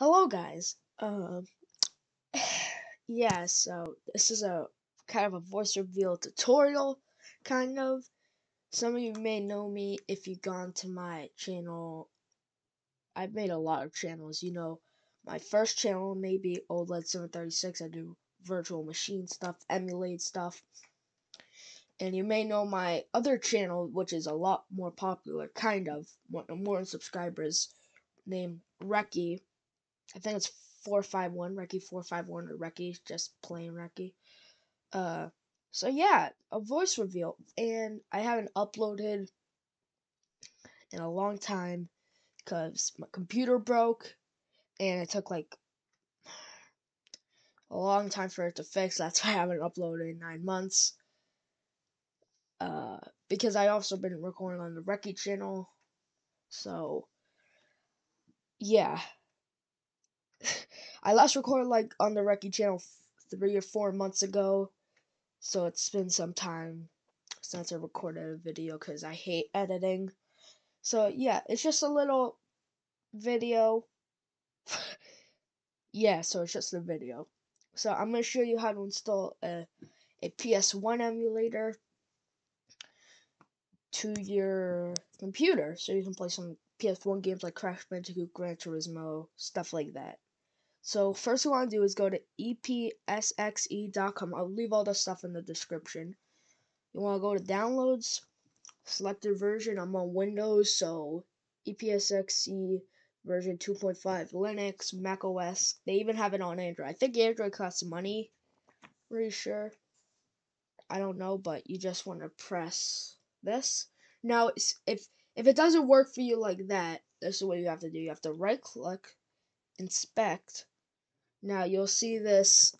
Hello, guys. Um, yeah, so this is a kind of a voice reveal tutorial, kind of. Some of you may know me if you've gone to my channel. I've made a lot of channels. You know, my first channel, may maybe OLED736, I do virtual machine stuff, emulate stuff. And you may know my other channel, which is a lot more popular, kind of, more, more subscribers, named Reki. I think it's 451, Reki 451 or Reki, just plain Reki. Uh, so yeah, a voice reveal, and I haven't uploaded in a long time because my computer broke, and it took like a long time for it to fix. That's why I haven't uploaded in nine months. Uh, because I also been recording on the Reki channel, so yeah. I last recorded like on the Reki channel three or four months ago, so it's been some time since I recorded a video because I hate editing. So yeah, it's just a little video. yeah, so it's just a video. So I'm gonna show you how to install a a PS1 emulator to your computer, so you can play some PS1 games like Crash Bandicoot, Gran Turismo, stuff like that. So first you want to do is go to epsxe.com. I'll leave all the stuff in the description. You want to go to downloads, select your version. I'm on Windows, so EPSXE version 2.5, Linux, Mac OS. They even have it on Android. I think Android costs money. Pretty sure. I don't know, but you just want to press this. Now, if if it doesn't work for you like that, this is what you have to do. You have to right click, inspect, now you'll see this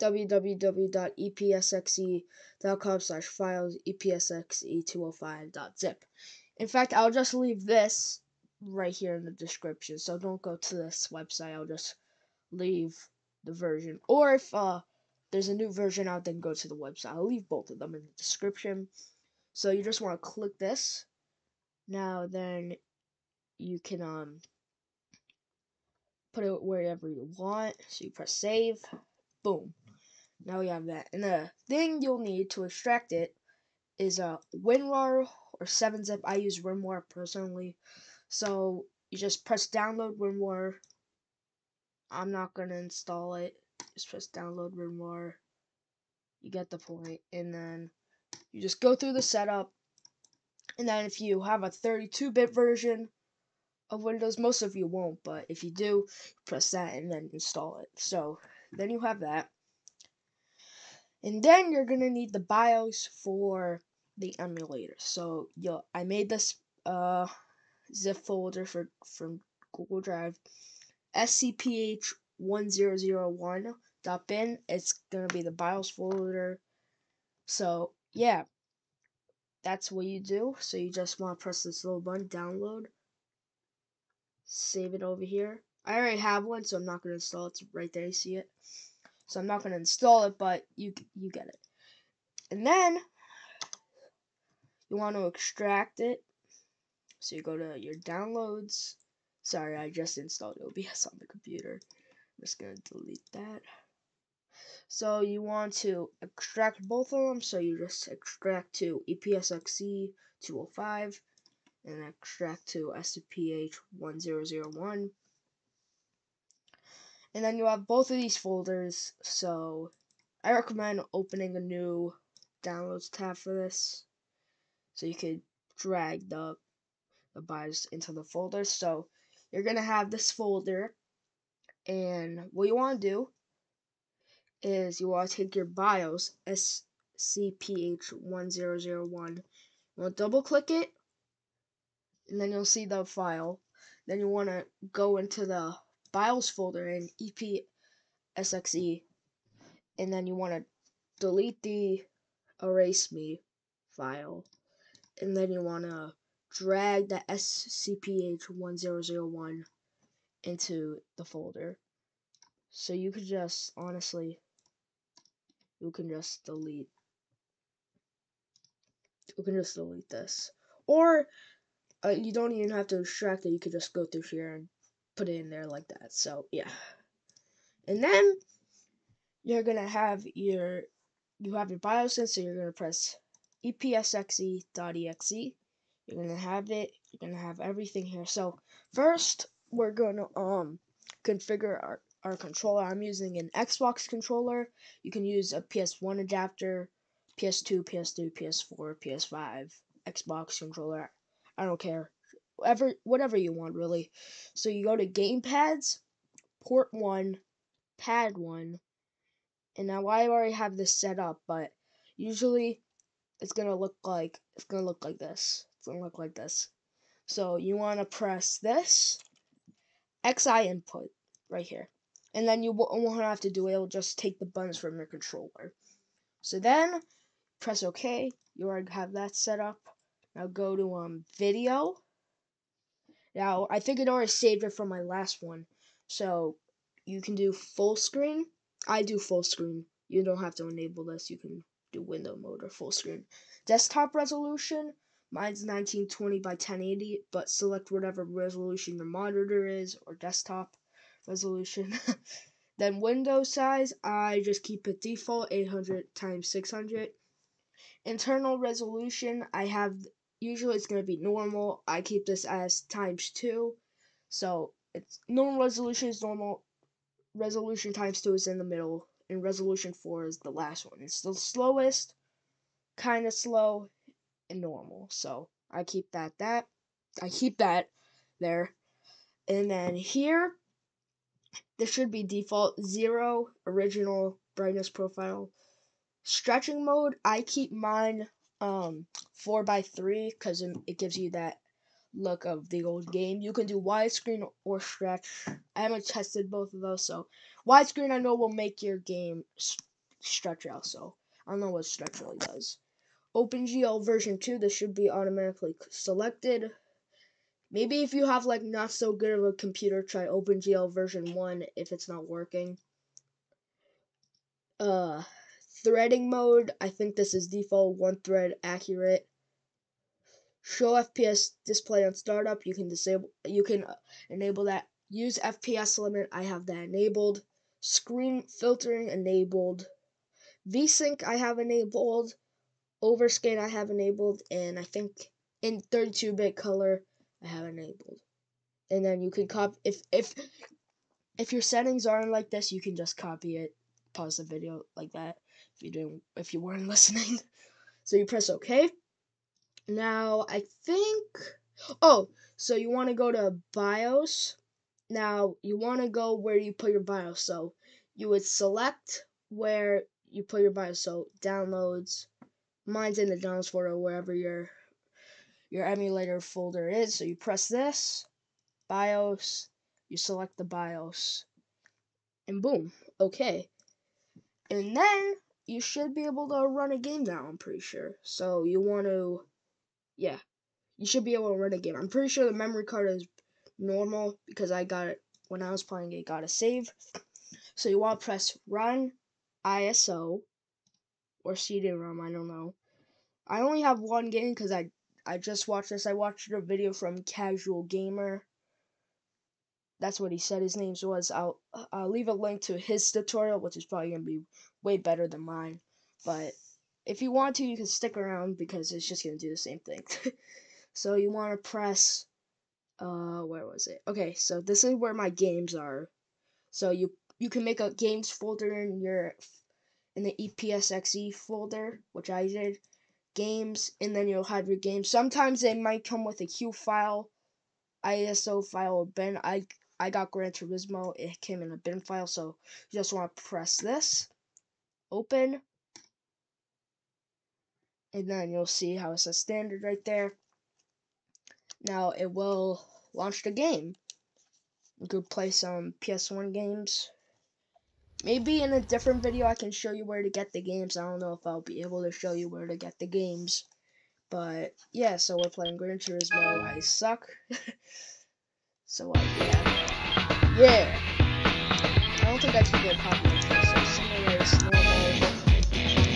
www.epsxe.com slash files epsxe205.zip. In fact, I'll just leave this right here in the description, so don't go to this website. I'll just leave the version. Or if uh, there's a new version out, then go to the website. I'll leave both of them in the description. So you just want to click this. Now then you can um put it wherever you want. So you press save, boom. Now we have that. And the thing you'll need to extract it is uh, a WinRAR or 7-zip. I use WinRAR personally. So you just press download WinRAR. I'm not going to install it. Just press download WinRAR. You get the point. And then you just go through the setup. And then if you have a 32-bit version, of Windows. Most of you won't, but if you do, press that and then install it. So then you have that. And then you're gonna need the BIOS for the emulator. So yo, I made this uh, zip folder for from Google Drive, scph1001.bin. It's gonna be the BIOS folder. So yeah, that's what you do. So you just want to press this little button, download save it over here. I already have one, so I'm not going to install it. It's right there, you see it? So I'm not going to install it, but you you get it. And then you want to extract it. So you go to your downloads. Sorry, I just installed OBS on the computer. I'm just going to delete that. So you want to extract both of them. So you just extract to EPSXE 205 and extract to SPH1001. And then you have both of these folders, so I recommend opening a new downloads tab for this. So you could drag the, the BIOS into the folder. So you're going to have this folder, and what you want to do is you want to take your BIOS, SCPH1001, you want to double click it, and then you'll see the file. Then you want to go into the BIOS folder in EPSXE, and then you want to delete the erase me file, and then you want to drag the SCPH1001 into the folder. So you could just, honestly, you can just delete, you can just delete this. Or uh, you don't even have to extract it. You could just go through here and put it in there like that. So yeah. And then you're gonna have your you have your BIOS in, so you're gonna press epsxe.exe. You're gonna have it. You're gonna have everything here. So first, we're gonna um configure our our controller. I'm using an Xbox controller. You can use a PS1 adapter, PS2, PS3, PS4, PS5, Xbox controller. I don't care. Whatever whatever you want really. So you go to gamepads, port 1, pad 1. And now I already have this set up, but usually it's to look like it's to look like this. It's to look like this. So you want to press this XI input right here and then you won't have to do it. It'll just take the buttons from your controller. So then, press OK. You already have that set up. Now go to um video. Now I think it already saved it from my last one, so you can do full screen. I do full screen. You don't have to enable this. You can do window mode or full screen. Desktop resolution. Mine's 1920 by 1080, but select whatever resolution your monitor is or desktop resolution. then window size, I just keep it default 800 times 600. Internal resolution, I have usually it's going to be normal. I keep this as times 2. So it's normal resolution is normal. Resolution times 2 is in the middle. And resolution 4 is the last one. It's the slowest, kind of slow, and normal. So I keep that that. I keep that there. And then here, this should be default zero original brightness profile. Stretching mode, I keep mine um 4 by 3 because it gives you that look of the old game. You can do widescreen or stretch. I haven't tested both of those, so widescreen I know will make your game stretch out. So I don't know what stretch really does. OpenGL version 2, this should be automatically selected. Maybe if you have like not so good of a computer, try OpenGL version 1 if it's not working. Uh, threading mode, I think this is default one thread accurate. Show FPS display on startup, you can disable, you can uh, enable that. Use FPS limit, I have that enabled. Screen filtering enabled. VSync I have enabled. Overscan I have enabled, and I think in 32-bit color I have enabled. And then you can copy if if if your settings aren't like this, you can just copy it, pause the video like that. If you didn't, if you weren't listening, so you press OK. Now I think, oh, so you want to go to BIOS. Now you want to go where you put your BIOS. So you would select where you put your BIOS. So downloads. Mine's in the downloads folder, wherever your your emulator folder is. So you press this, BIOS, you select the BIOS, and boom, okay. And then you should be able to run a game now, I'm pretty sure. So you want to, yeah, you should be able to run a game. I'm pretty sure the memory card is normal because I got it when I was playing it, got a save. So you want to press run ISO or CD-ROM, I don't know. I only have one game because I I just watched this. I watched a video from Casual Gamer. That's what he said his name was. I'll I'll leave a link to his tutorial, which is probably gonna be way better than mine. But if you want to, you can stick around because it's just gonna do the same thing. so you want to press. Uh, where was it? Okay, so this is where my games are. So you you can make a games folder in your in the EPSXE folder, which I did games, and then you'll have your games. Sometimes they might come with a cue file, ISO file, or bin. I I got Gran Turismo. It came in a bin file, so you just want to press this, open, and then you'll see how it says standard right there. Now it will launch the game. You could play some PS1 games Maybe in a different video I can show you where to get the games. I don't know if I'll be able to show you where to get the games. But yeah, so we're playing Gran Turismo. I suck. So, uh, yeah. Yeah! I don't think I can get popular, so similar is normal.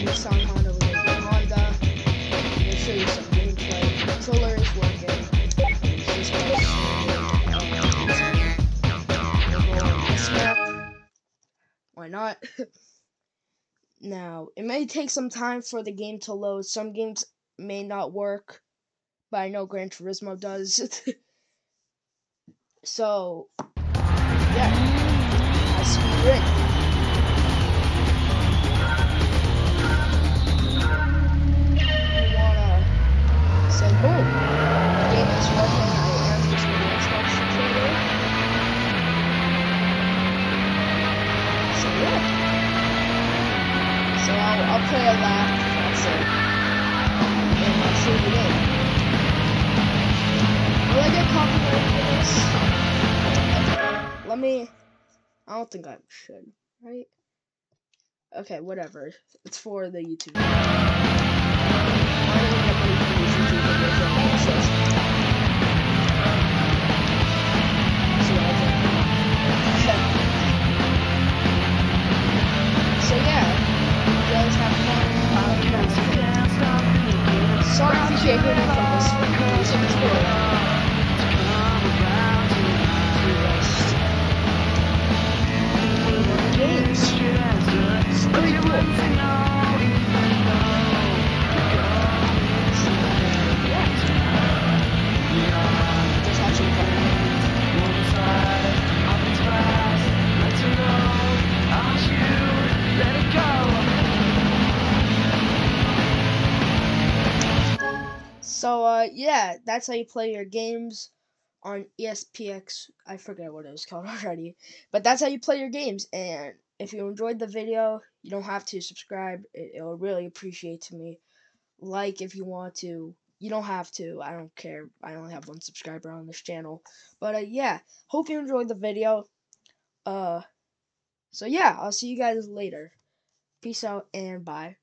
Nissan, Honda, we're to Honda. I'm gonna show you some gameplay. Controller is working. Why not? now, it may take some time for the game to load. Some games may not work, but I know Gran Turismo does. so, yeah, I speed in. I'll I'll play a. That's it. And I'll save it in. I get copyright for this? Let me. I don't think I should, right? Okay, whatever. It's for the YouTube. Yeah, that's how you play your games on ESPX. I forget what it was called already, but that's how you play your games. And if you enjoyed the video, you don't have to subscribe. It, it'll really appreciate to me. Like if you want to. You don't have to. I don't care. I only have one subscriber on this channel. But uh, yeah, hope you enjoyed the video. Uh, so yeah, I'll see you guys later. Peace out and bye.